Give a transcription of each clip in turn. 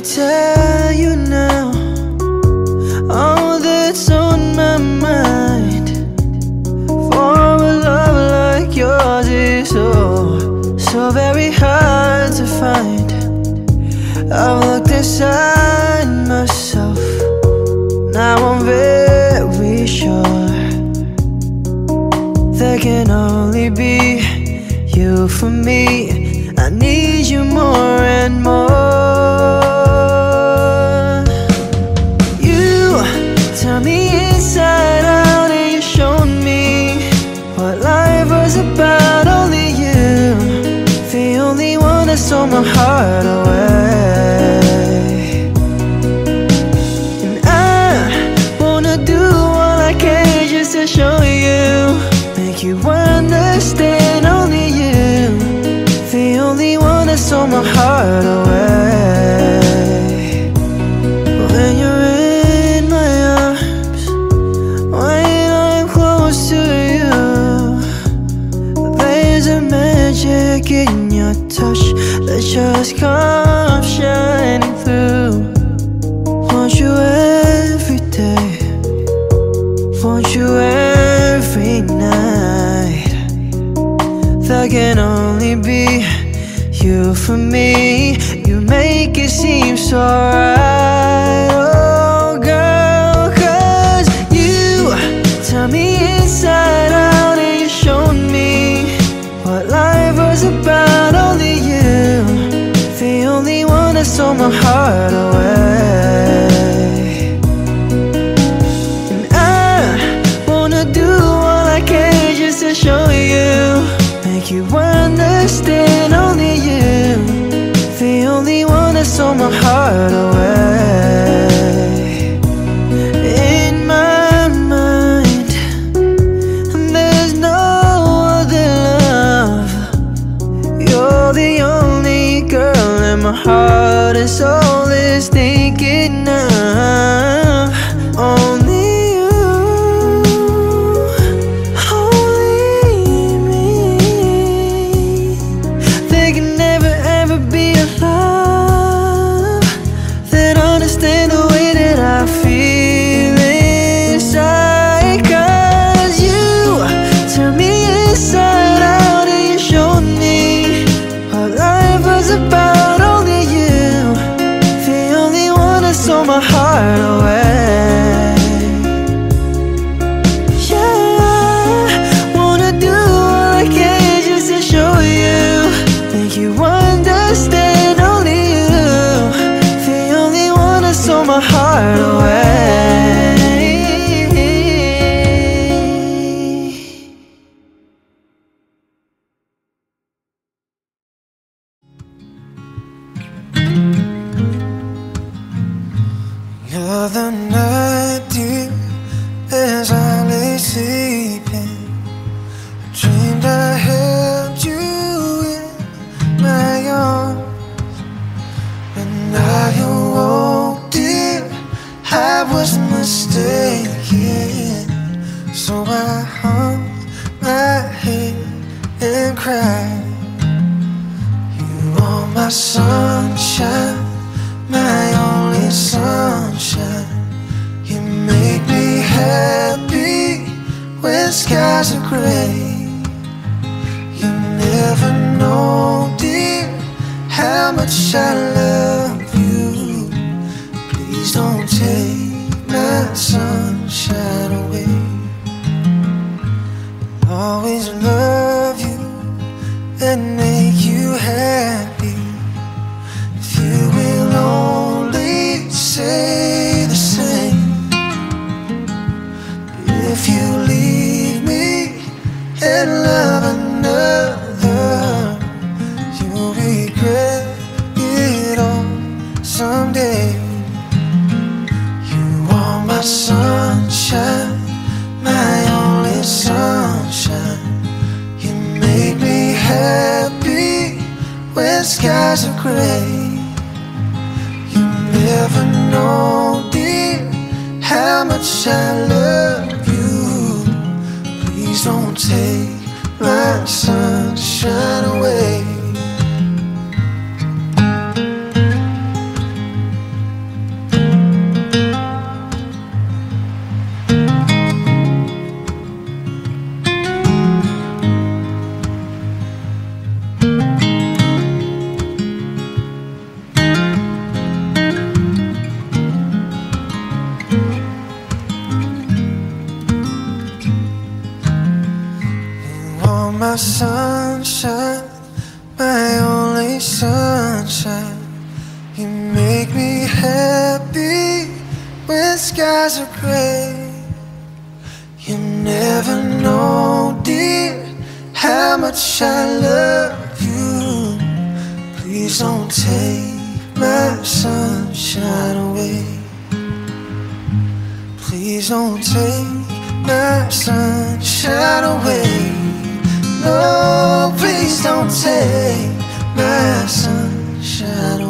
tell you now All that's on my mind. For a love like yours is oh, So very hard to find. I've looked inside myself Now I'm very sure There can only be you for me. so my heart say, my sunshine.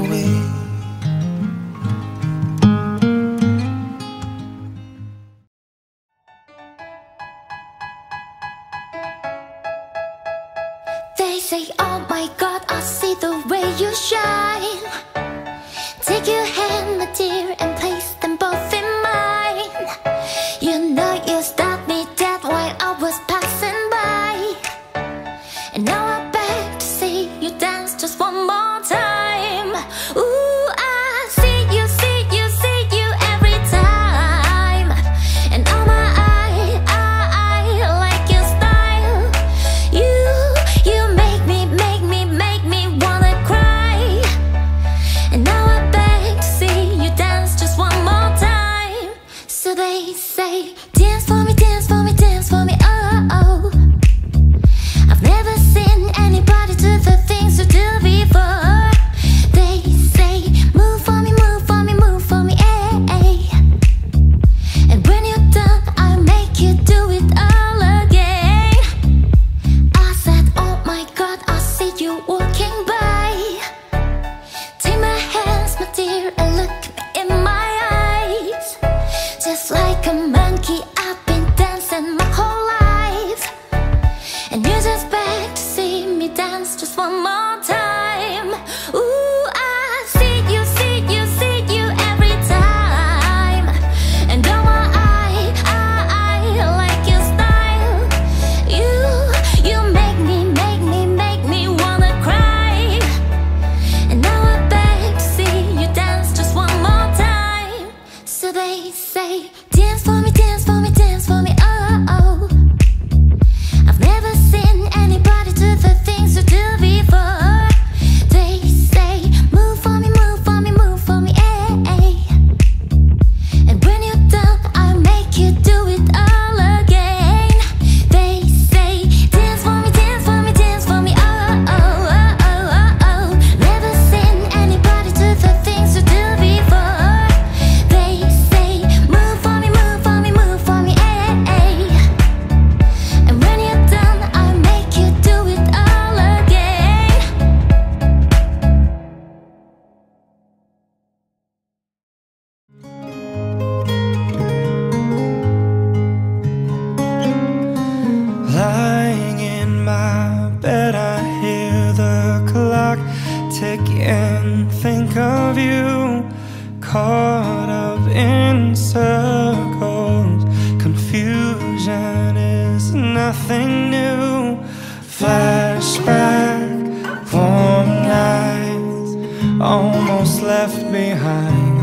almost left behind.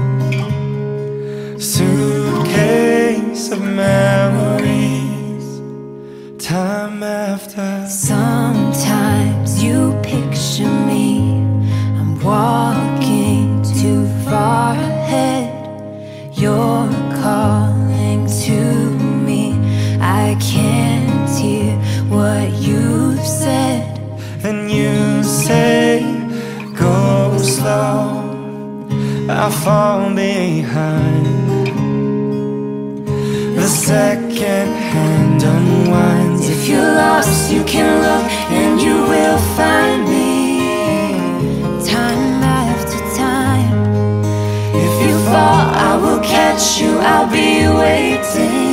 Suitcase of memories, time after. Sometimes you picture me. second hand unwinds. If you're lost, you can look and you will find me. Time after time. If you fall, I will catch you, I'll be waiting.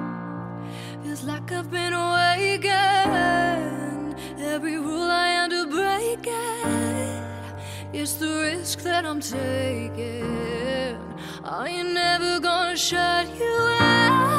Feels like I've been awakened. Every rule I end up breaking. It's the risk that I'm taking. I ain't never gonna shut you out.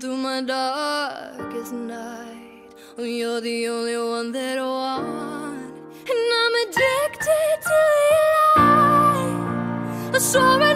through my darkest night. You're the only one that I want, and I'm addicted to your light. I swear.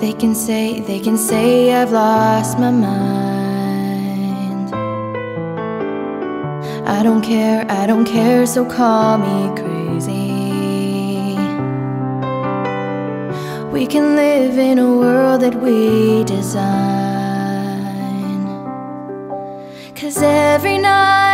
They can say, they can say I've lost my mind. I don't care, I don't care, so call me crazy. We can live in a world that we design. Cause every night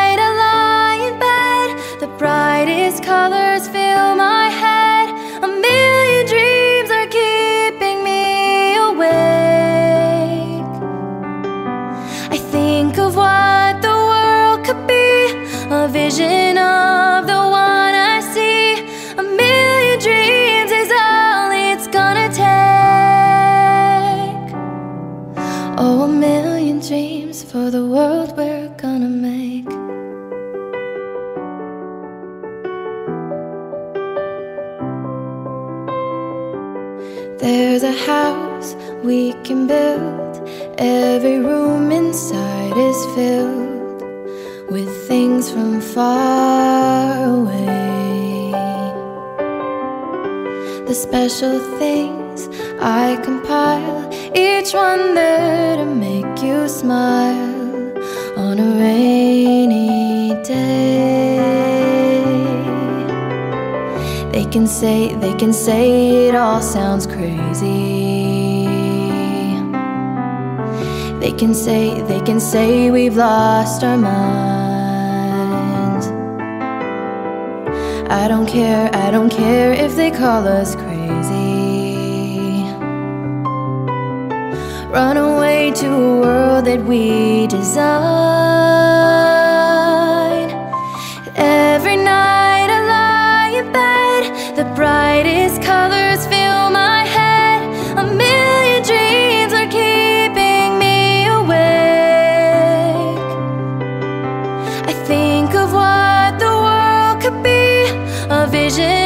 all sounds crazy. They can say, they can say we've lost our minds. I don't care, I don't care if they call us crazy. Run away to a world that we design. protéger.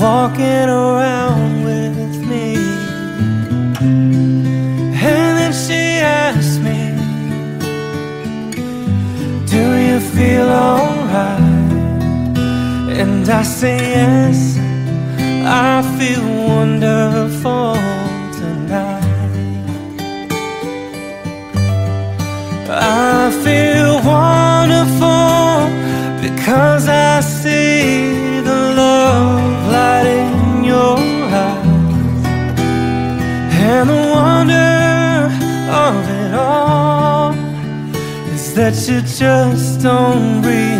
walking around with me. And then she asked me, Do you feel alright? And I say, Yes, I feel wonderful tonight. I feel wonderful because I that you just don't breathe.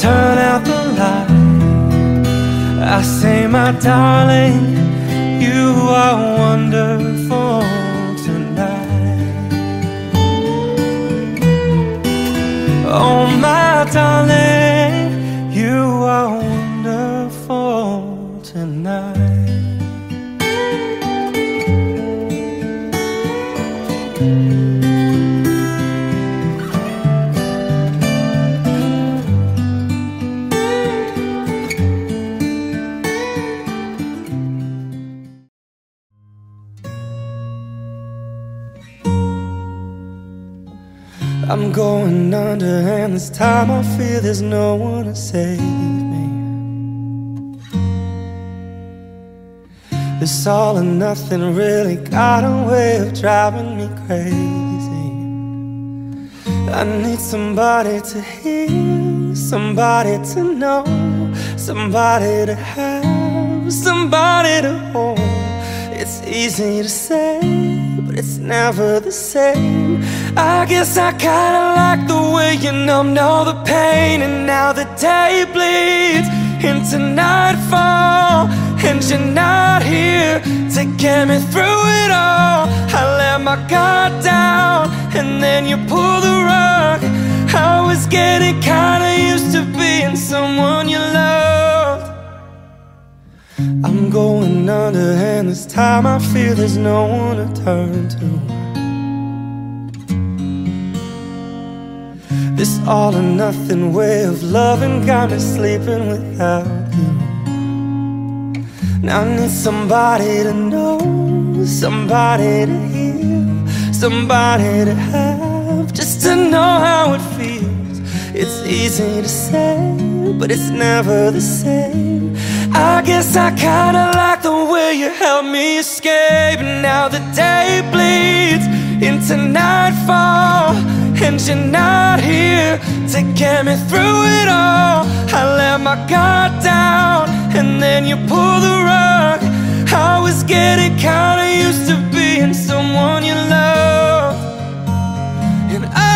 turn out the light. I say, my darling, you are wonderful tonight. Oh, my darling. under And this time I fear there's no one to save me. This all or nothing really got a way of driving me crazy. I need somebody to hear, somebody to know Somebody to have, somebody to hold. It's easy to say, but it's never the same. I guess I kinda like the way you numbed all the pain, and now the day bleeds into nightfall, and you're not here to get me through it all. I let my guard down, and then you pull the rug. I was getting kinda used to being someone you loved. I'm going under, and this time I feel there's no one to turn to. All or nothing way of loving got me sleeping without you. Now I need somebody to know, somebody to hear, somebody to have, just to know how it feels. It's easy to say, but it's never the same. I guess I kinda like the way you helped me escape. Now the day bleeds into nightfall, and you're not here to get me through it all. I let my guard down, and then you pull the rug. I was getting kinda used to being someone you loved. And I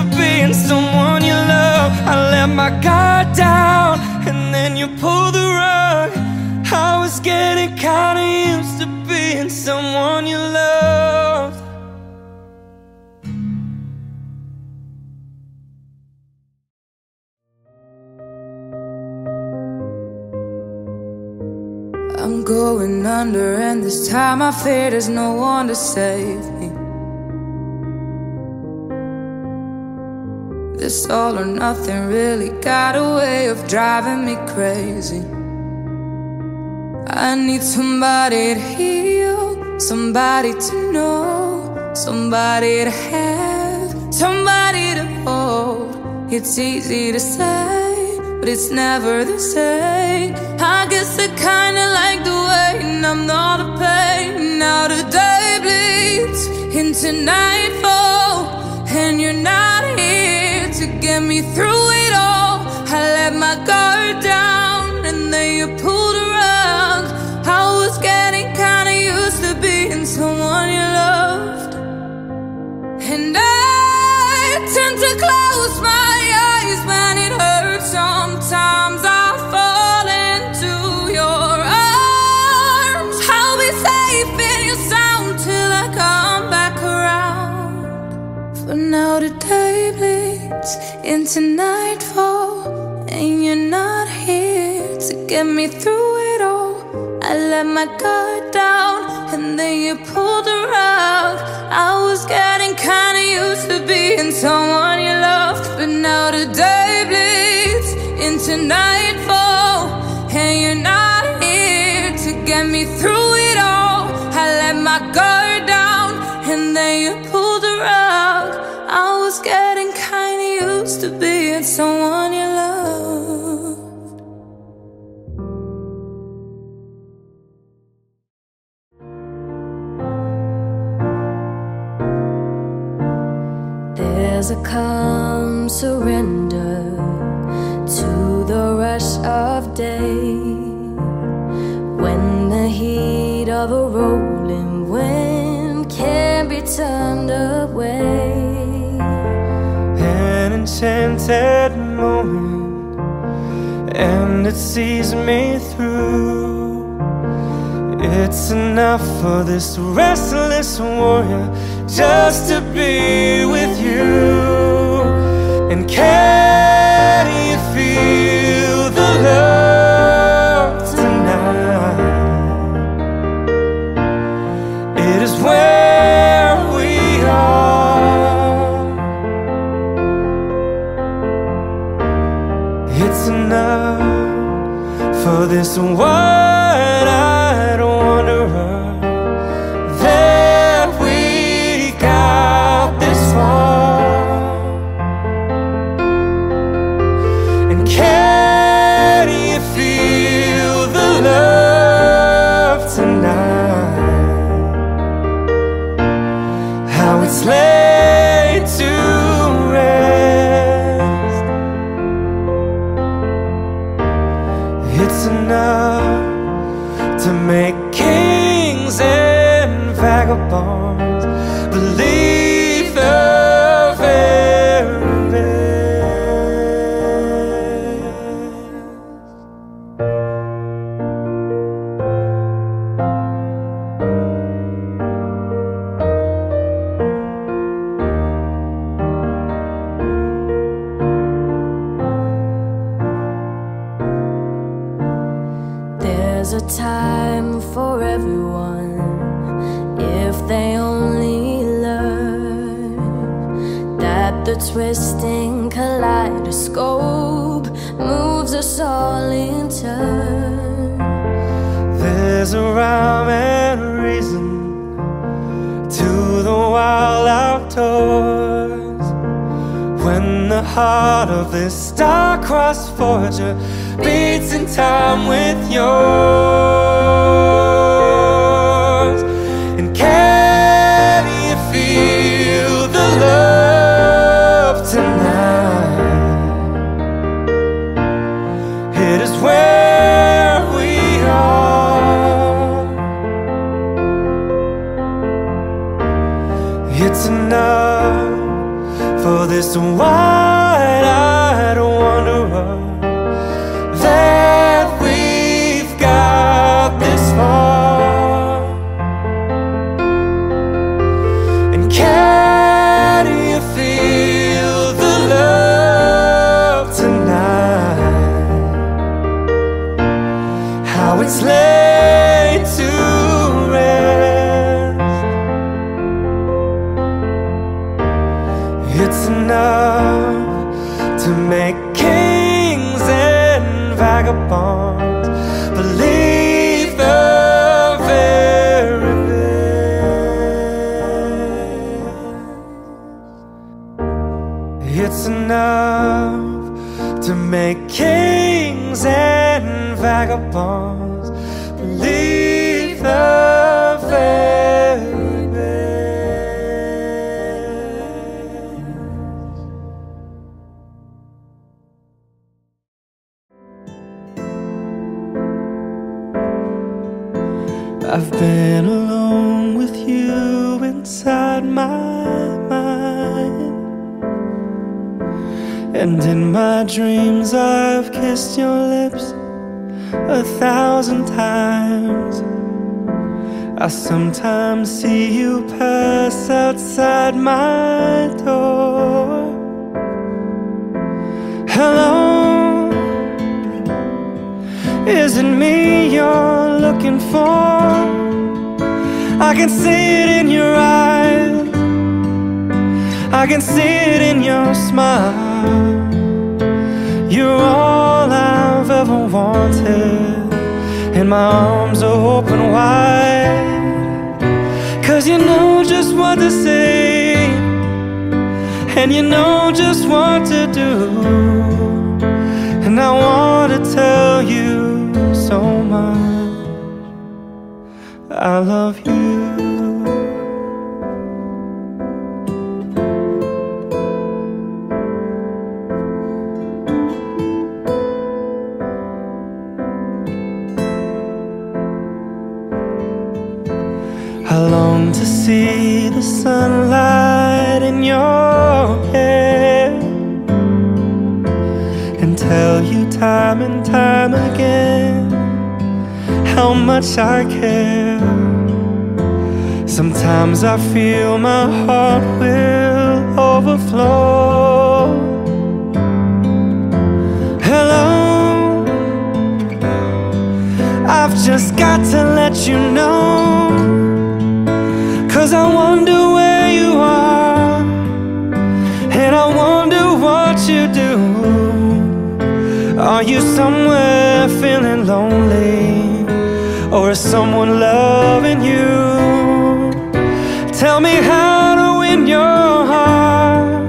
to being someone you love. I let my guard down, and then you pull the rug. I was getting kinda used to being someone you loved. I'm going under, and this time I fear there's no one to save This all or nothing really got a way of driving me crazy. I need somebody to heal, somebody to know, somebody to have, somebody to hold. It's easy to say, but it's never the same. I guess I kinda like the way numb all the pain. Now the day bleeds into nightfall, and you're not here to get me through it all. I let my guard down, and then you pulled a rug. I was getting kinda used to being someone you loved. And I tend to close my into nightfall, and you're not here to get me through it all. I let my guard down, and then you pulled rug. I was getting kinda used to being someone you loved, but now the day bleeds into nightfall, and you're not here to get me through it all. I let my guard down, and then you pulled the to being someone you loved. There's a calm surrender Enchanted moment, and it sees me through. It's enough for this restless warrior just to be with you. And can twisting kaleidoscope moves us all in turn. There's a rhyme and a reason to the wild outdoors. When the heart of this star-crossed forger beats in time with yours, for this my dreams, I've kissed your lips a thousand times. I sometimes see you pass outside my door. Hello, is it me you're looking for? I can see it in your eyes. I can see it in your smile. You're all I've ever wanted, and my arms are open wide. Cause you know just what to say, and you know just what to do. And I want to tell you so much. I love you. See the sunlight in your hair and tell you time and time again how much I care. Sometimes I feel my heart will overflow. Hello, I've just got to let you know. Cause I wonder where you are, and I wonder what you do. Are you somewhere feeling lonely, or is someone loving you? Tell me how to win your heart,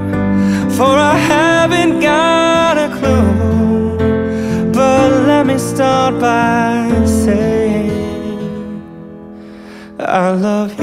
for I haven't got a clue. But let me start by saying, I love you.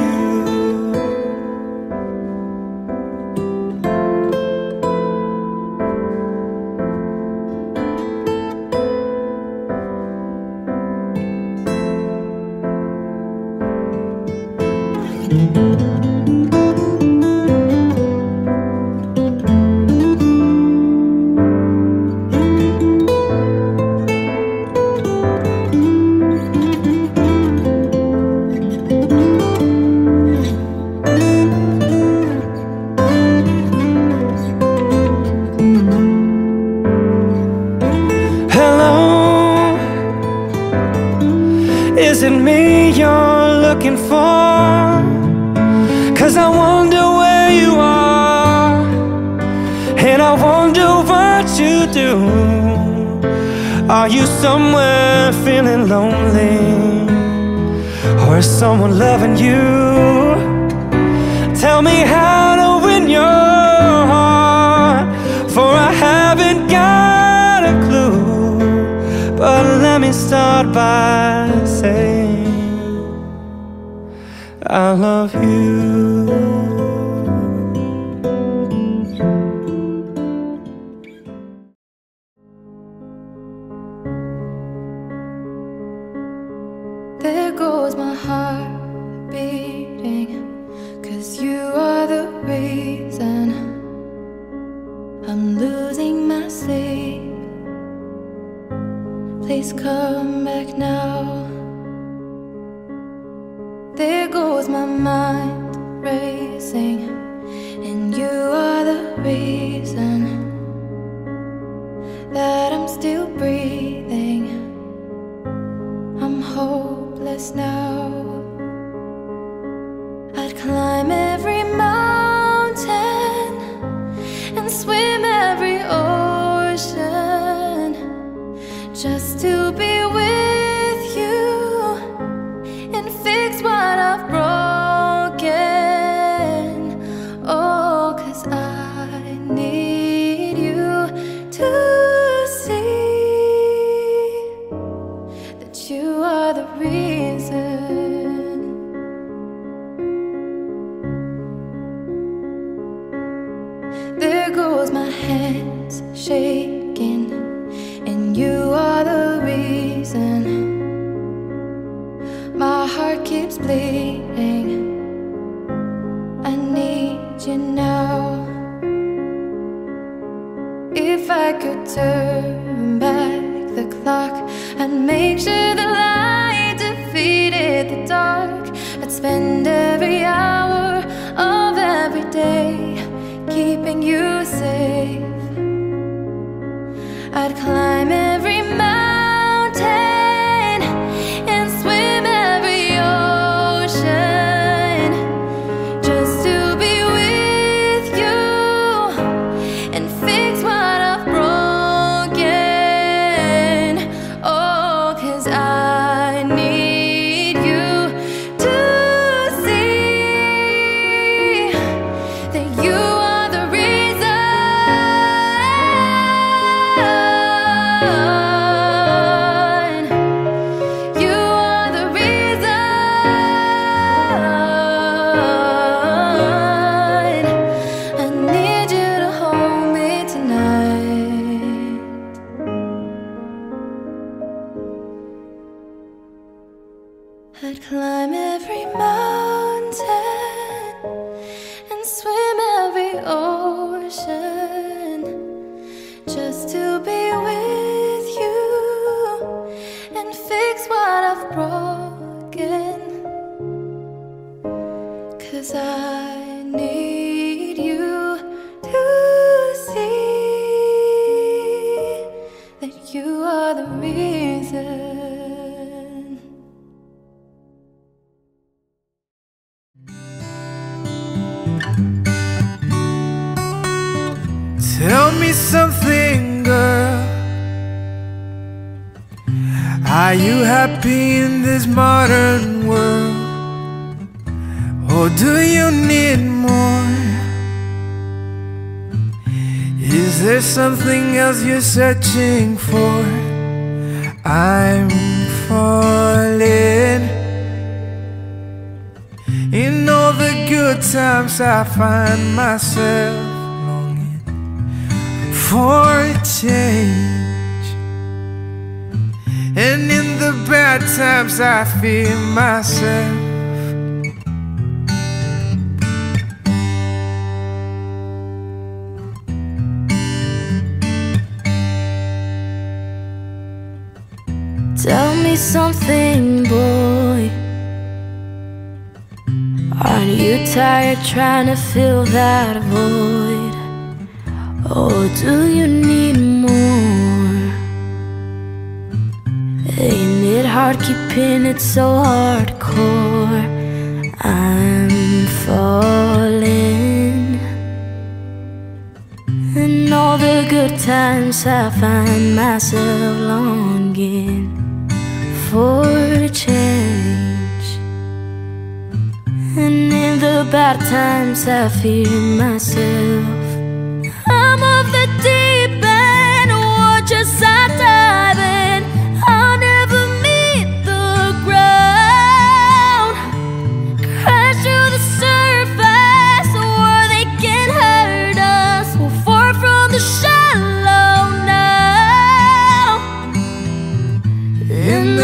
Somewhere feeling lonely, or someone loving you? Tell me how to win your heart, for I haven't got a clue. But let me start by saying, I love you. That I'm still breathing. I'm hopeless now. Searching for? I'm falling. In all the good times, I find myself longing for a change. And in the bad times, I fear myself. Me something, boy. Aren't you tired trying to fill that void? Or do you need more? Ain't it hard keeping it so hardcore? I'm falling. In all the good times, I find myself longing for a change. And in the bad times, I fear myself. I'm of the deep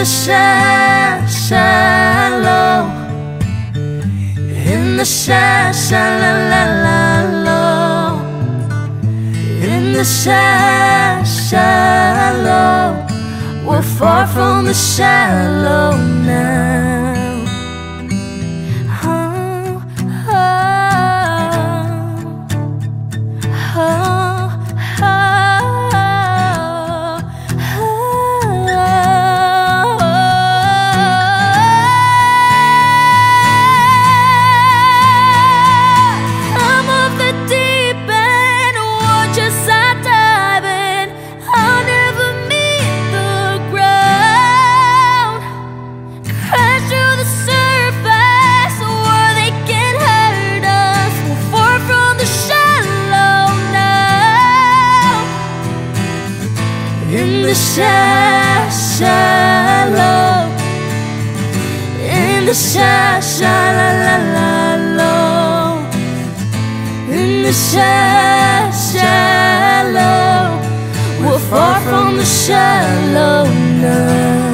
In the shallow. In the sha- shallow. In the sha- shallow. We're far from the shallow now. In the sha- shallow. In the sha- shallow. In the sha- shallow. We're far from the shallow now.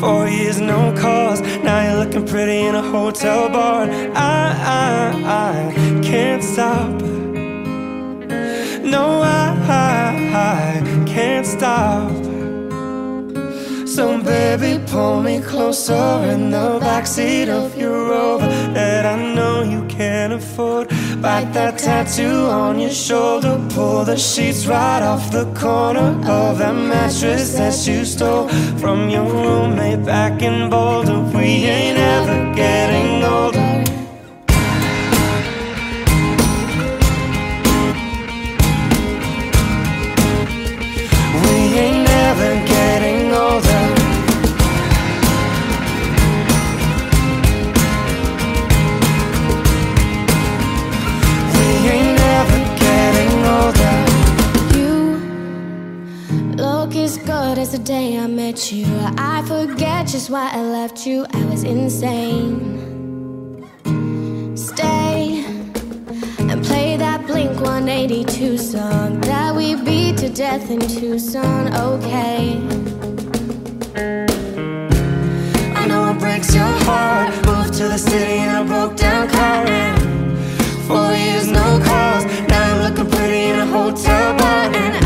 four years no calls. Now you're looking pretty in a hotel bar. And I, I, I can't stop. No, I, I, can't stop. So baby, pull me closer in the backseat of your Rover that I know you can't afford. Bite that tattoo on your shoulder, pull the sheets right off the corner of that mattress that you stole from your roommate back in Boulder. We ain't ever getting older. As the day I met you. I forget just why I left you. I was insane. Stay and play that Blink 182 song that we beat to death in Tucson. Okay. I know it breaks your heart. Moved to the city in a broke down car. And four years, no calls. Now I'm looking pretty in a hotel bar. And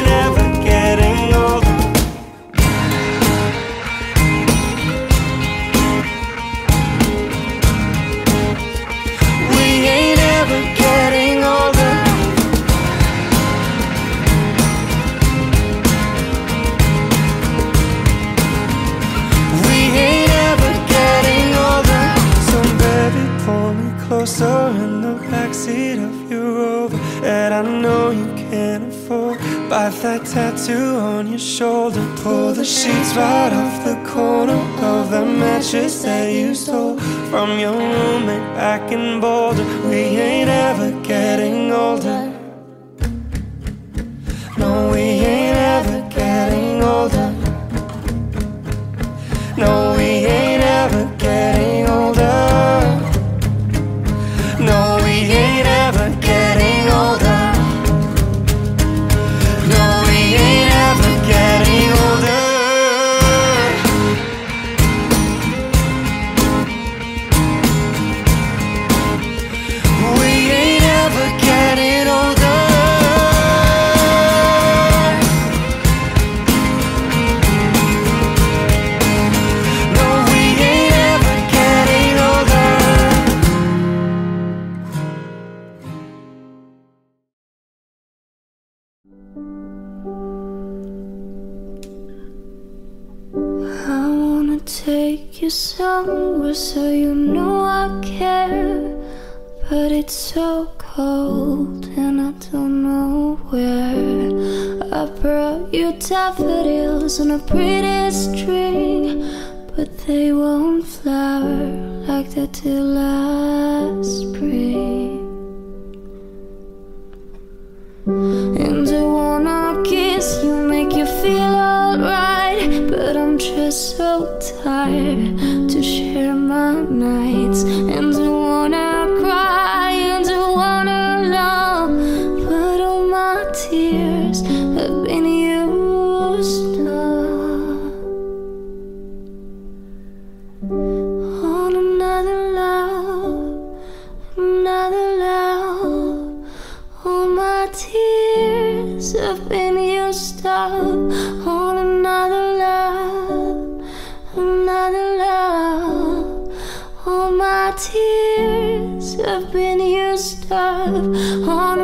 that I know you can't afford. Buy that tattoo on your shoulder, pull the sheets right off the corner of the mattress that you stole from your roommate back in Boulder. We ain't ever getting older. Daffodils on a pretty string, but they won't flower like they did last spring. And I wanna kiss you, make you feel alright. But I'm just so tired to share my nights. And up on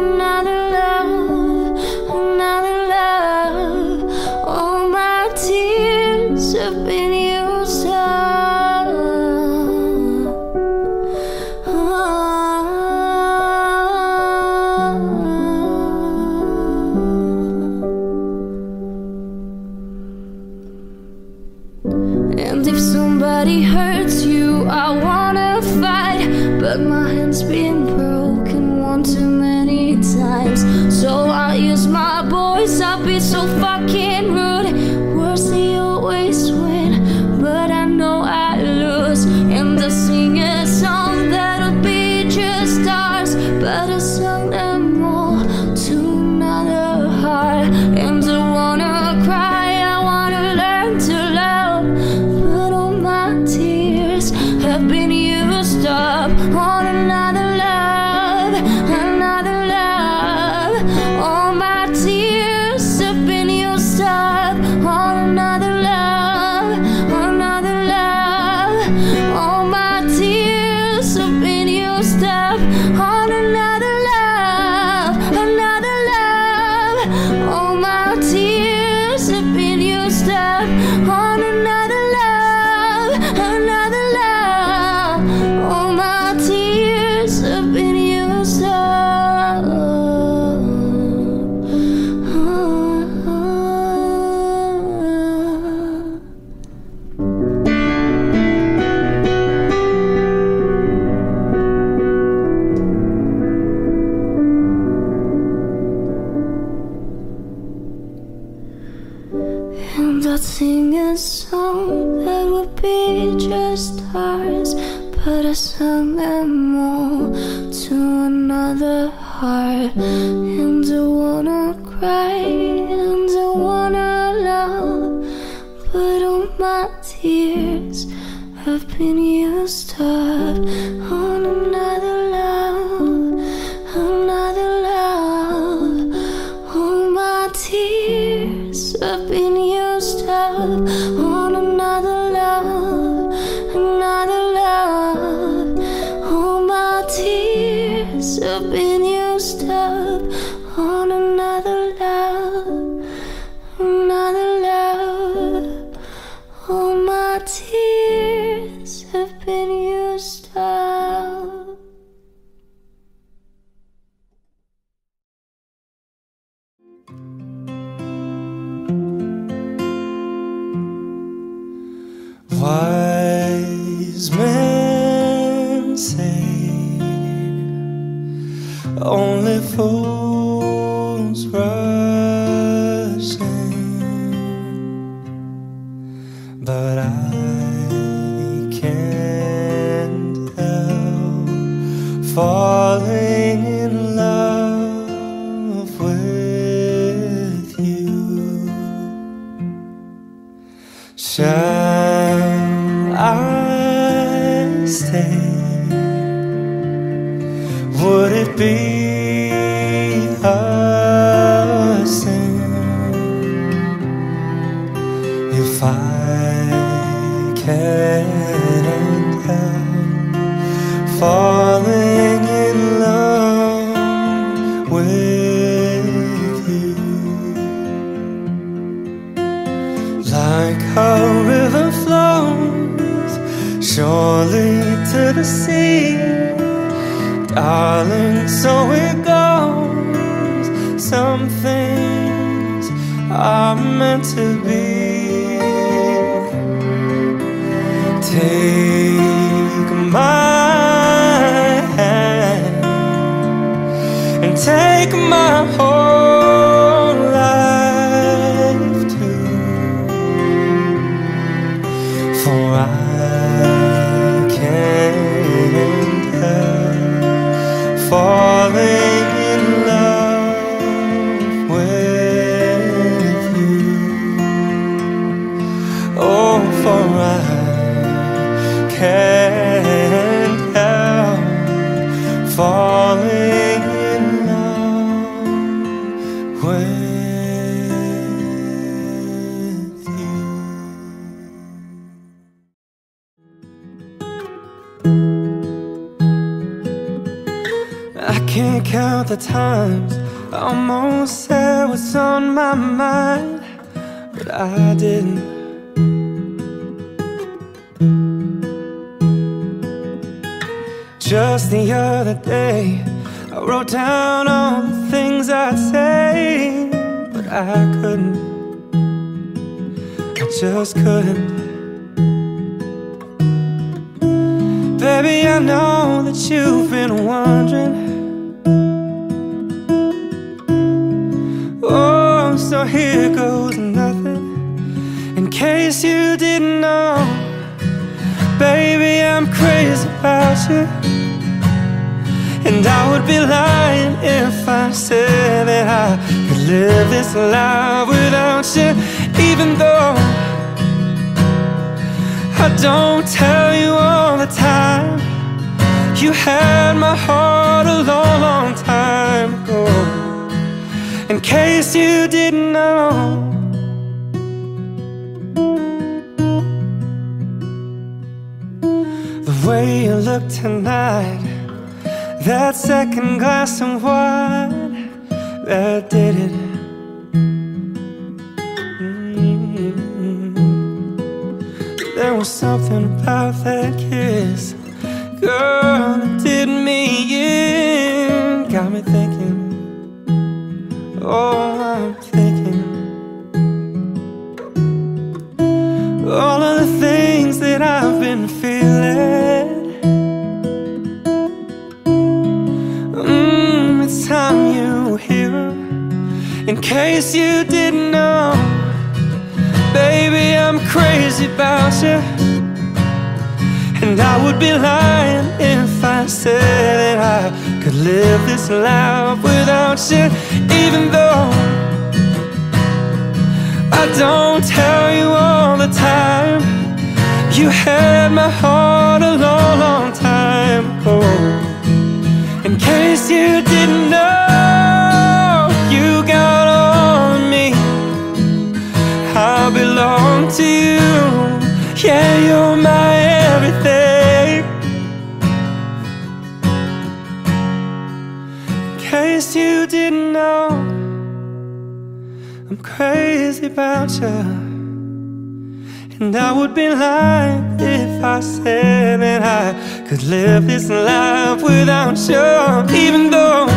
are meant to be. Take my hand and take my whole the times I almost said what's on my mind, but I didn't. Just the other day, I wrote down all the things I'd say, but I couldn't. I just couldn't. Baby, I know that you've been wondering. Here goes nothing. In case you didn't know, baby, I'm crazy about you. And I would be lying if I said that I could live this life without you, even though I don't tell you all the time. You had my heart a long, long time ago. In case you didn't know. The way you look tonight, that second glass of wine, that did it. Mm. There was something about that kiss, girl, that did me in. Got me thinking, oh, I'm thinking. All of the things that I've been feeling. Mm, it's time you hear. In case you didn't know, baby, I'm crazy about you. And I would be lying if I said that I could live this life without you, even though I don't tell you all the time. You had my heart a long, long time ago. In case you didn't know, you got of me. I belong to you. Yeah, you're my about. And I would be lying if I said that I could live this life without you, even though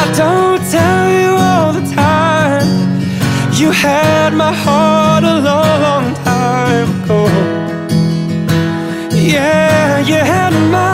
I don't tell you all the time. You had my heart a long, long time ago. Yeah, you had my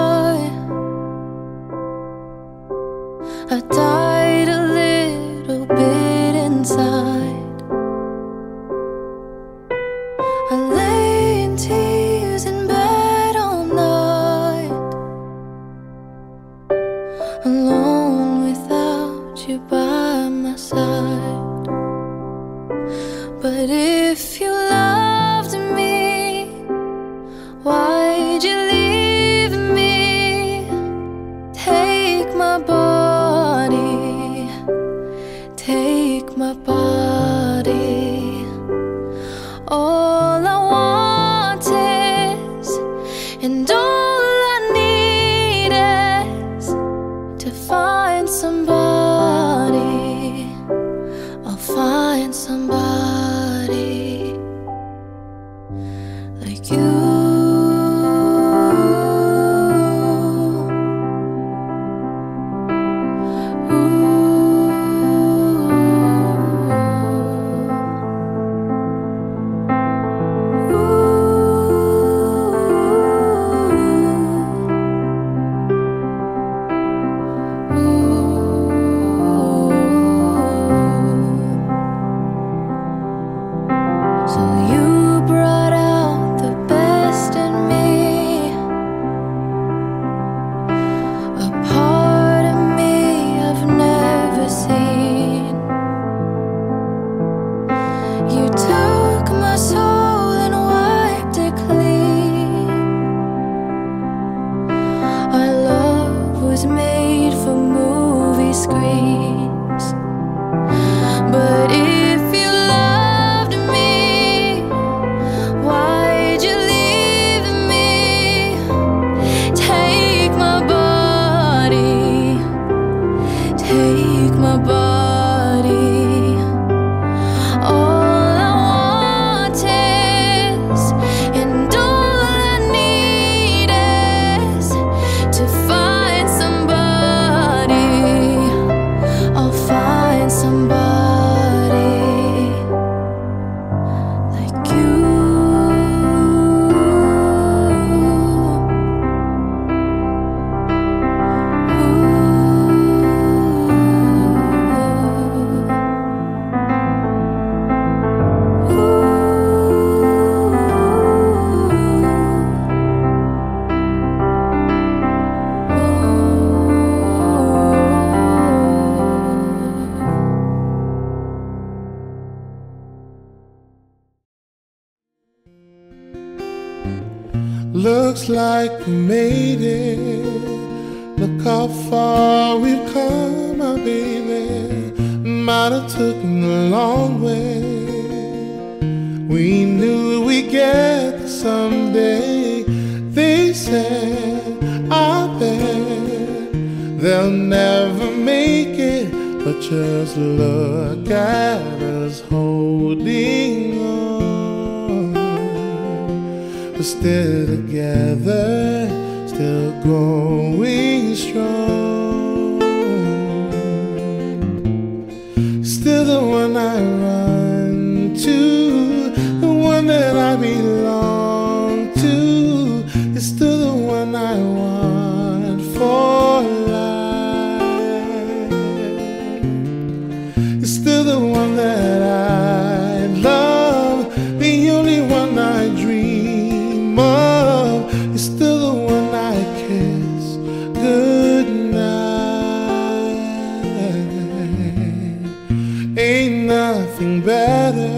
nothing better.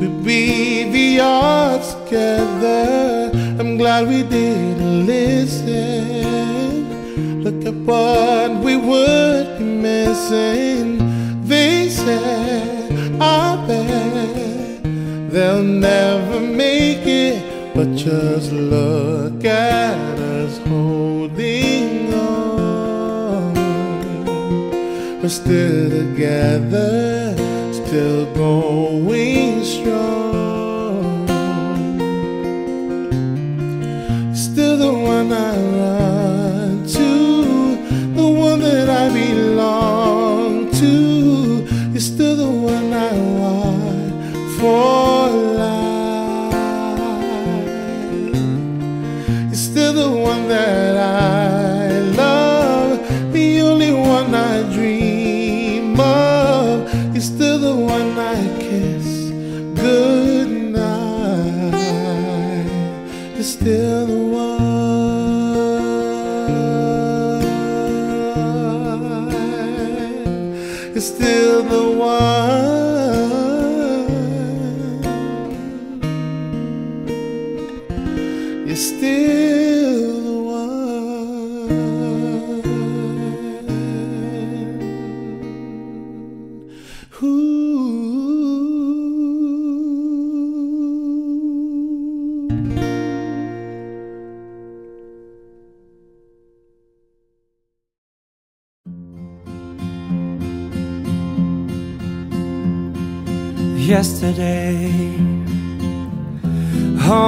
We beat the odds together. I'm glad we didn't listen. Look at what we would be missing. They said, I bet they'll never make it. But just look at We're still together, still going strong.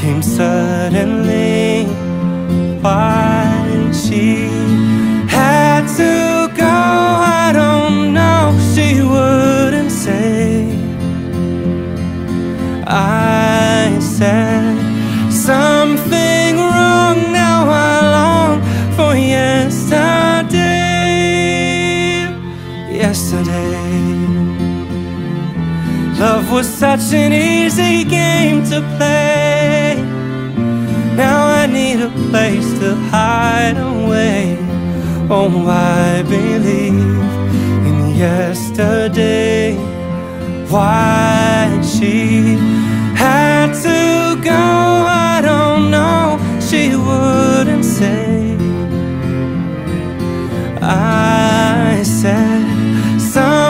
came suddenly. Why she had to go, I don't know. She wouldn't say. I said something wrong. Now I long for yesterday. Yesterday. Was such an easy game to play. Now I need a place to hide away. Oh, I believe in yesterday. Why she had to go, I don't know. She wouldn't say. I said something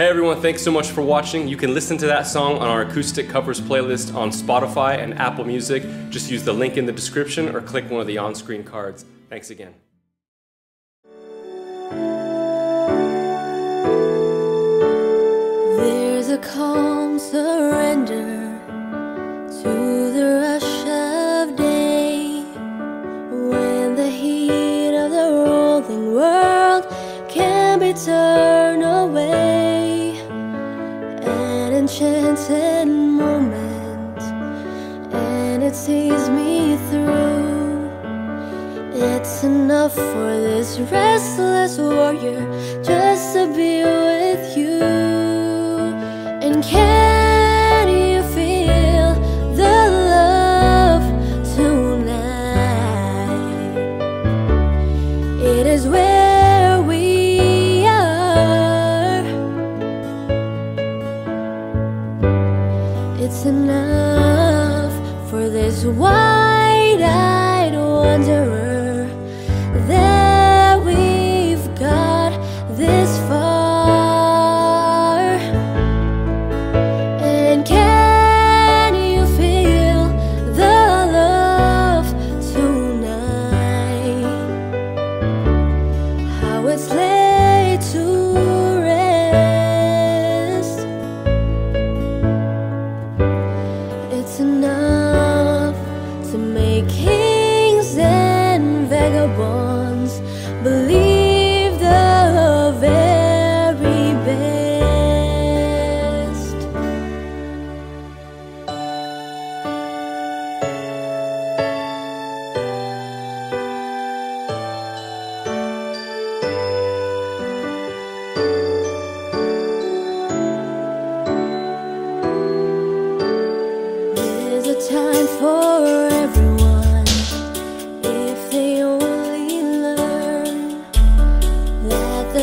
Hey everyone, thanks so much for watching. You can listen to that song on our acoustic covers playlist on Spotify and Apple Music. Just use the link in the description or click one of the on-screen cards. Thanks again. There's a calm surrender to moment, and it sees me through. It's enough for this restless warrior just to be with you and can.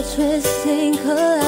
却心可爱。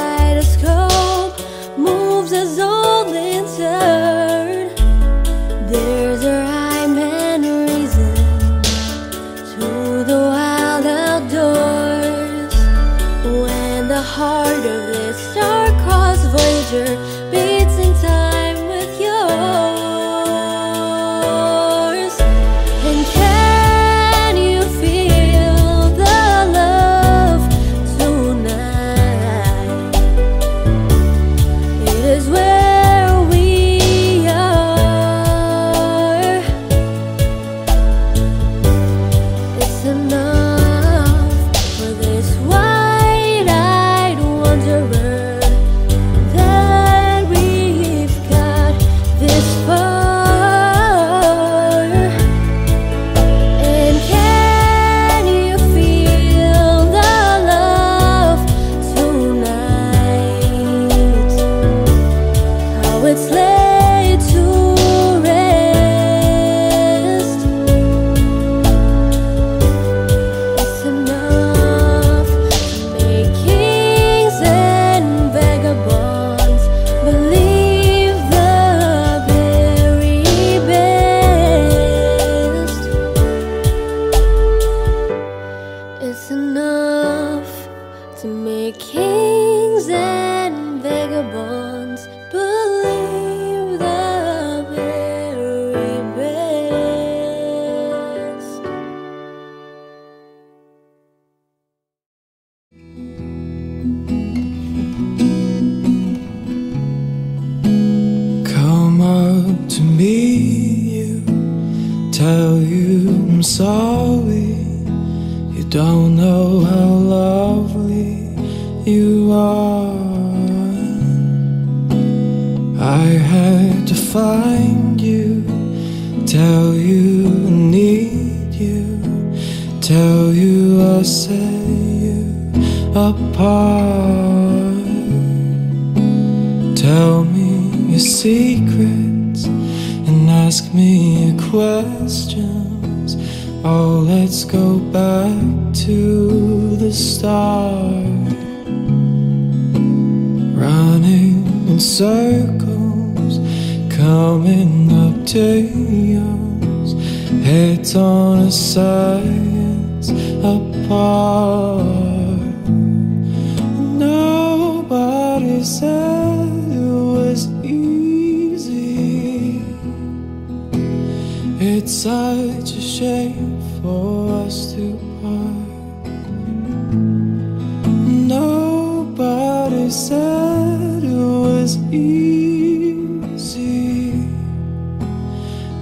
said it was easy.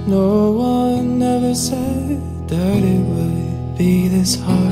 No one ever said that it would be this hard.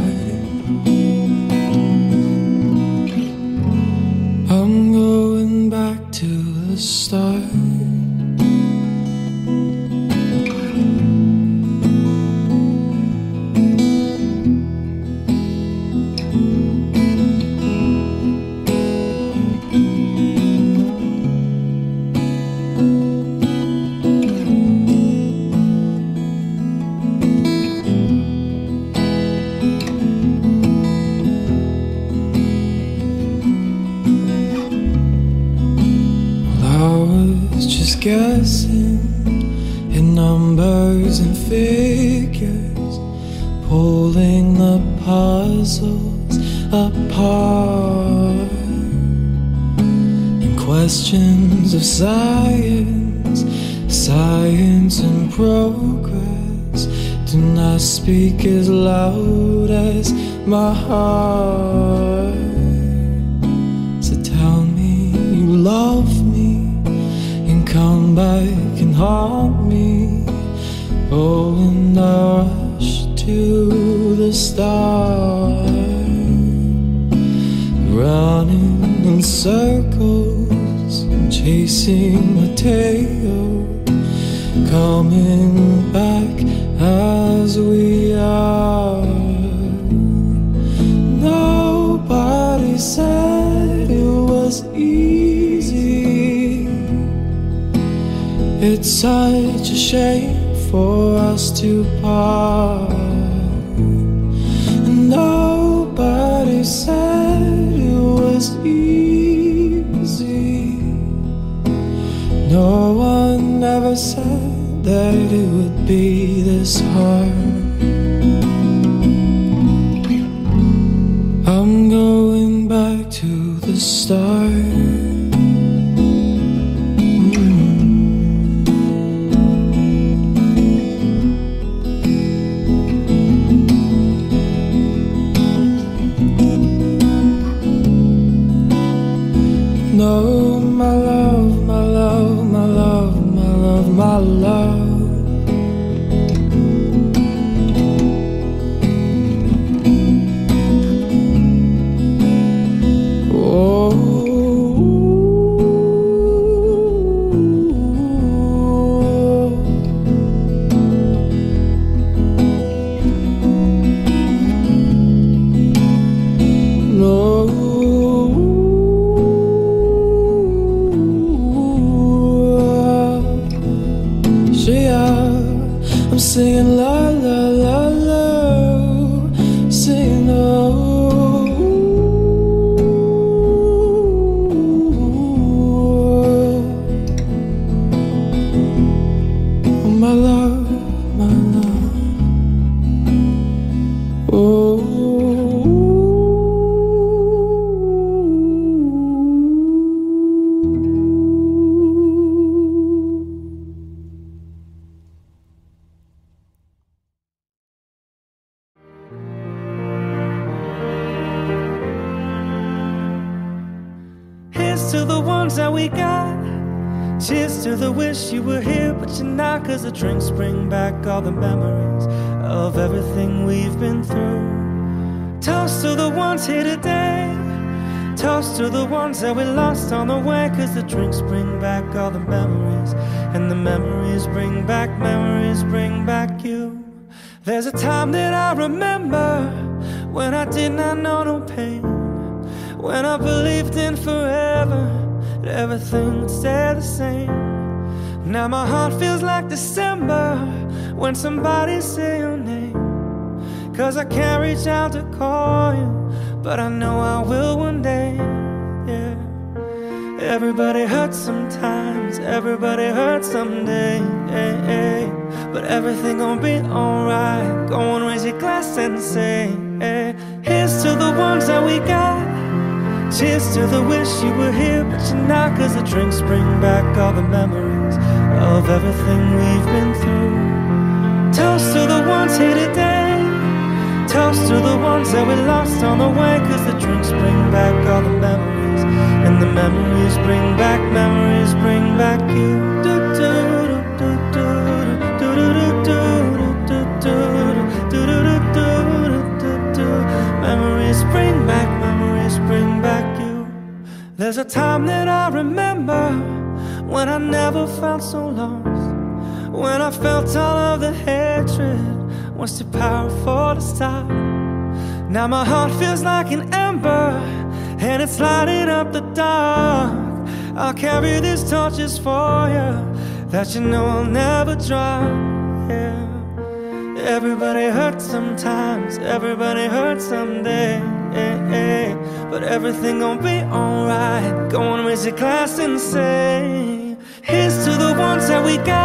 everything we've been through. Toast to the ones here today. Toast to the ones that we lost on the way. Cause the drinks bring back all the memories. And the memories bring back, memories bring back you. Do, do, do, do, do, do, do, do, do, do, do, do, do, do, do, do, Memories bring back, memories bring back you. There's a time that I remember when I never felt so lost. When I felt all of the hatred was too powerful to stop. Now my heart feels like an ember and it's lighting up the dark. I'll carry these torches for you that you know I'll never drop. Everybody hurts sometimes, everybody hurts someday. But everything gon' be alright. Go on, raise your glass and say, Here's to the ones that we got.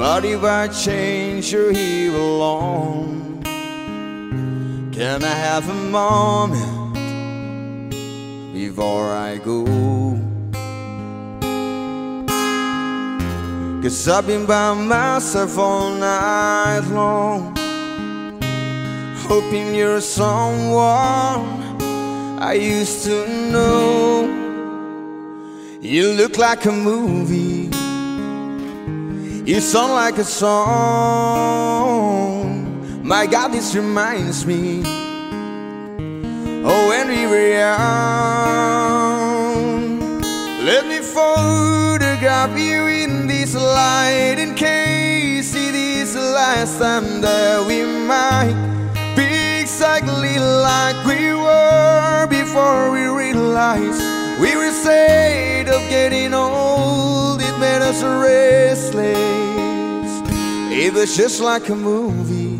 But if I change you're here alone Can I have a moment before I go? Cause I've been by myself all night long Hoping you're someone I used to know. You look like a movie you sound like a song. My God, this reminds me. Oh, when we were young. Let me photograph you in this light in case it is the last time that we might be exactly like we were before we realized we were afraid of getting old. Made us restless. It was just like a movie.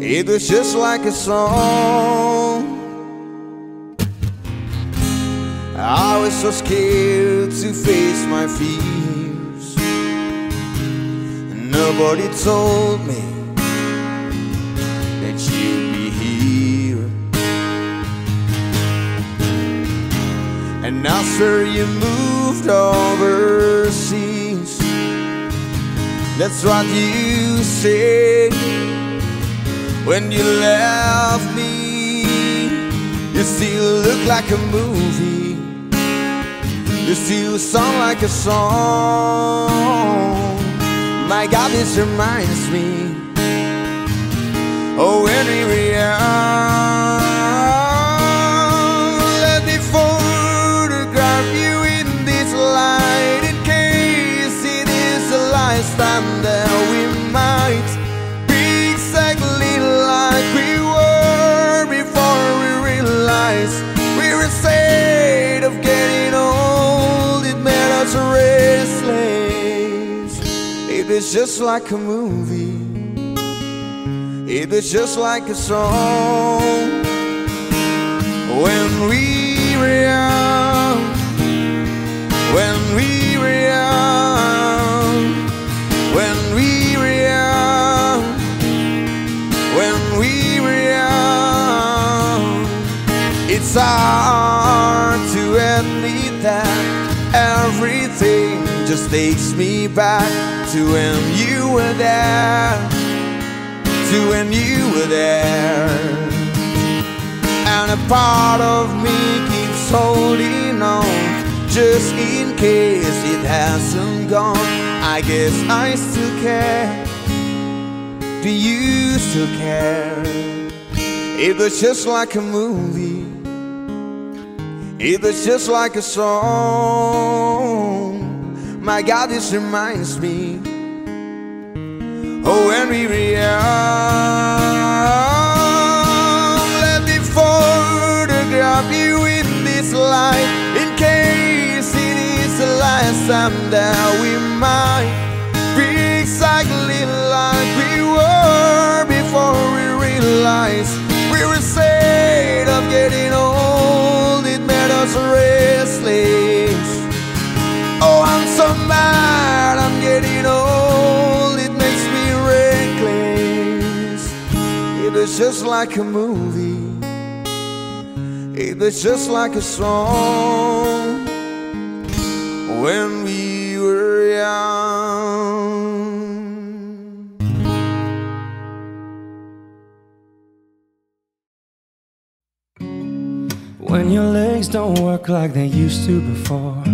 It was just like a song. I was so scared to face my fears. Nobody told me that you'd be here. And now, sir, you moved overseas. That's what you said when you left me. You still look like a movie. You still sound like a song. My God, this reminds me. Oh, when we were It's just like a movie. It was just like a song. When we were young, when we were young, when we were young, when we were young, it's hard to admit that everything just takes me back to when you were there, to when you were there. And a part of me keeps holding on just in case it hasn't gone. I guess I still care. Do you still care? It was just like a movie. It was just like a song. My God, this reminds me. Oh, when we were young, let me photograph you in this light in case it is the last time that we might be exactly like we were before we realized we were scared of getting old. It made us restless. Oh, I'm getting old. It makes me reckless. It was just like a movie. It was just like a song when we were young. When your legs don't work like they used to before.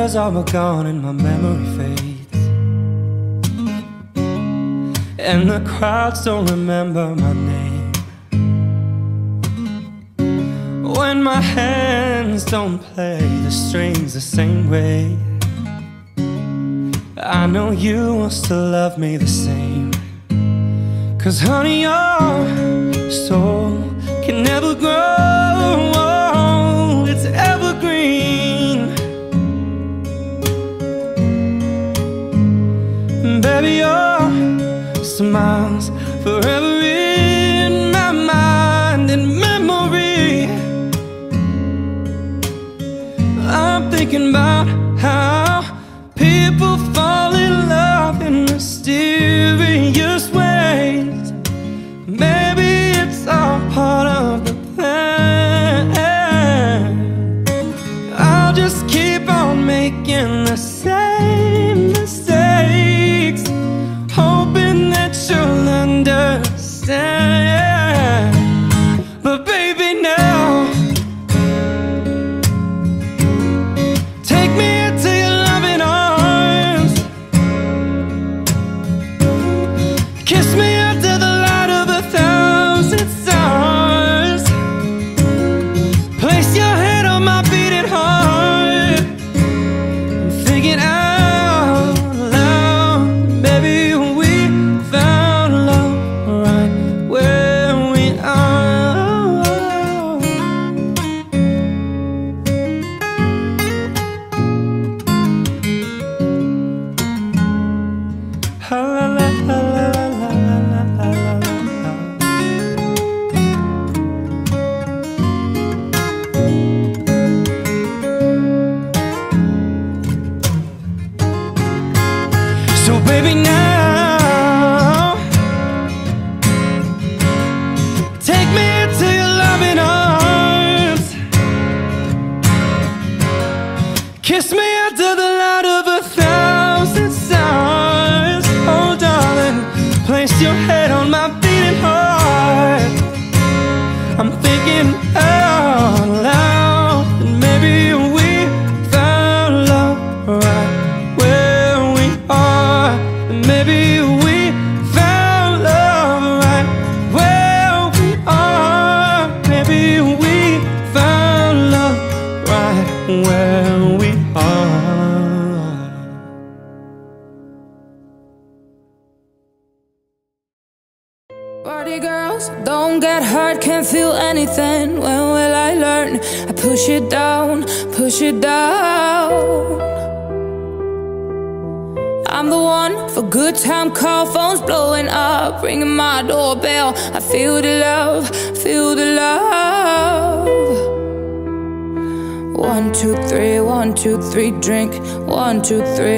my hair's all gone and my memory fades, and the crowds don't remember my name. When my hands don't play the strings the same way. I know you will still love me the same. Cause honey, your soul can never grow. Smiles forever in my mind and memory. I'm thinking about how two, three.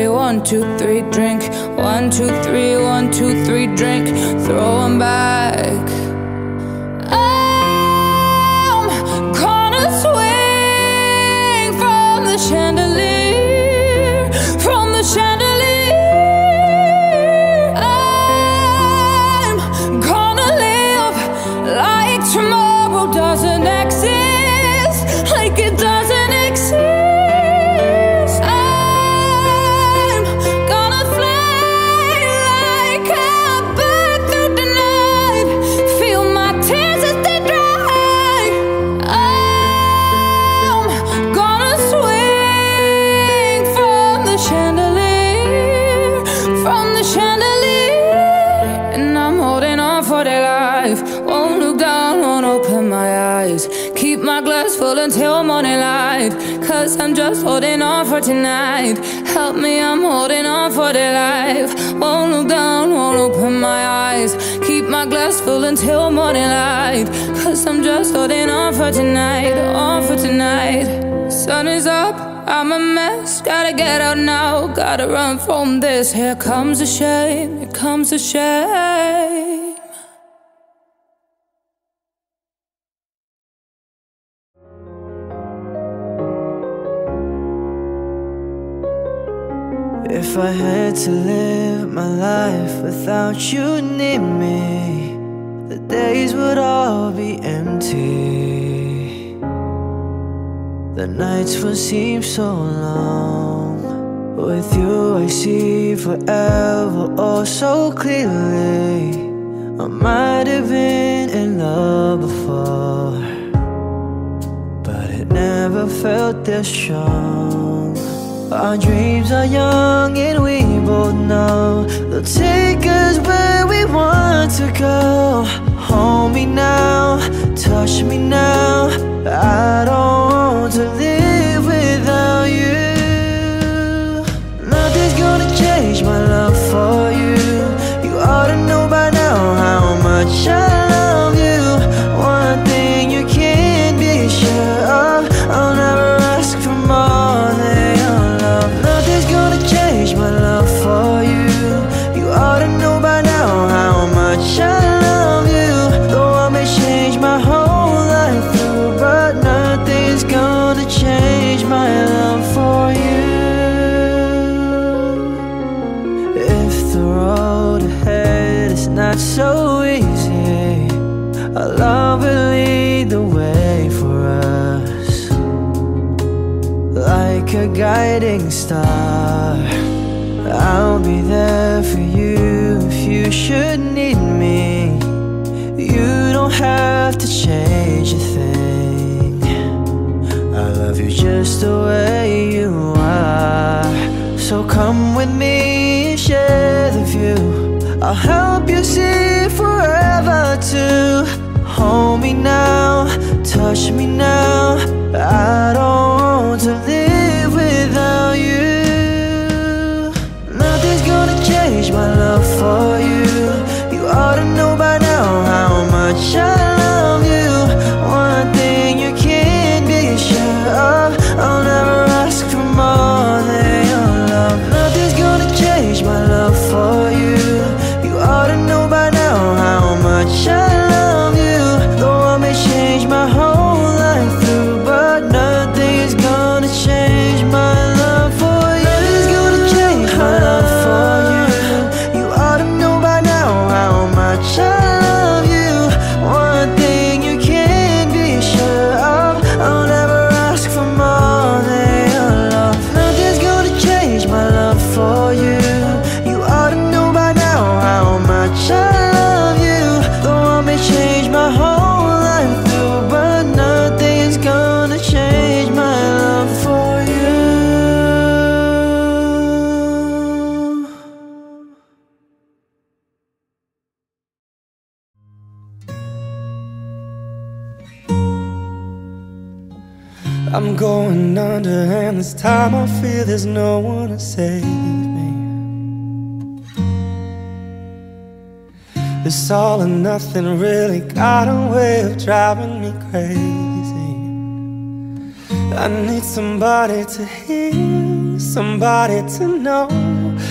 Cause here comes the shame, here comes the shame. If I had to live my life without you near me, the days would all be empty. The nights would seem so long. With you I see forever oh so clearly. I might have been in love before But it never felt this strong. Our dreams are young and we both know They'll take us where we want to go. Hold me now, touch me now. I don't want to live without my love for you. You ought to know by now how much I guiding star. I'll be there for you if you should need me. You don't have to change a thing. I love you just the way you are. So come with me and share the view. I'll help you see forever too. Hold me now, touch me now. I don't I'm going under, and this time I feel there's no one to save me. This all or nothing really got a way of driving me crazy. I need somebody to hear, somebody to know,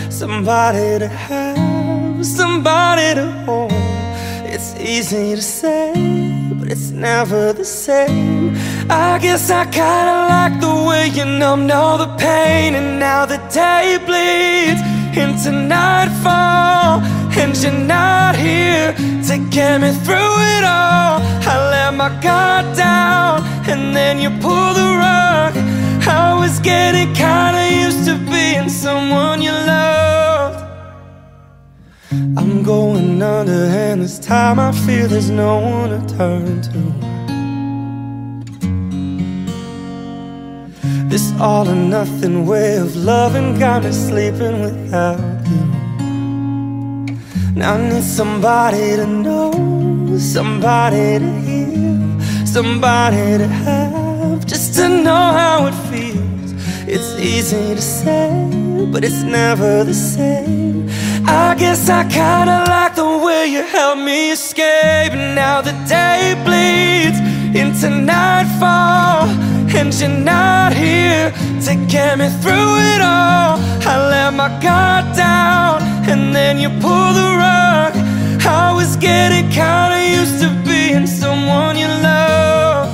somebody to have, somebody to hold. It's easy to say, but it's never the same. I guess I kinda like the way you numbed all the pain, and now the day bleeds into nightfall, and you're not here to get me through it all. I let my guard down, and then you pull the rug. I was getting kinda used to being someone you loved. I'm going under, and this time I feel there's no one to turn to. This all or nothing way of loving got me sleeping without you. Now I need somebody to know, somebody to hear, somebody to have, just to know how it feels. It's easy to say, but it's never the same. I guess I kinda like the way you helped me escape. Now the day bleeds into nightfall, and you're not here to get me through it all. I let my guard down, and then you pull the rug. I was getting kinda used to being someone you love.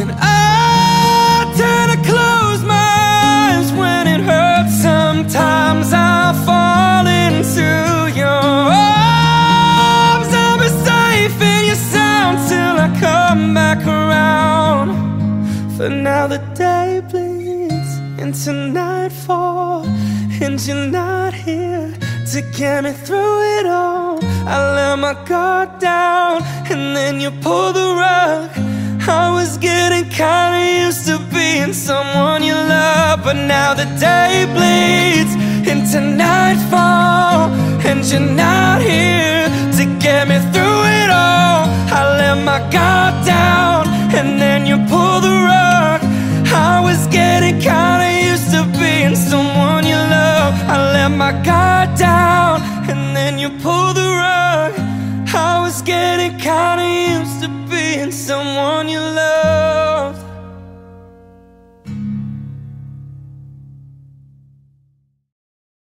And I tend to close my eyes when it hurts. Sometimes I fall into For now the day bleeds into nightfall, and you're not here to get me through it all. I let my guard down, and then you pull the rug. I was getting kinda used to being someone you love, but now the day bleeds into nightfall, and you're not here to get me through it all. I let my guard down, and then you pull the rug. I was getting kinda used to being someone you love. I let my guard down and then you pull the rug. I was getting kinda used to being someone you love.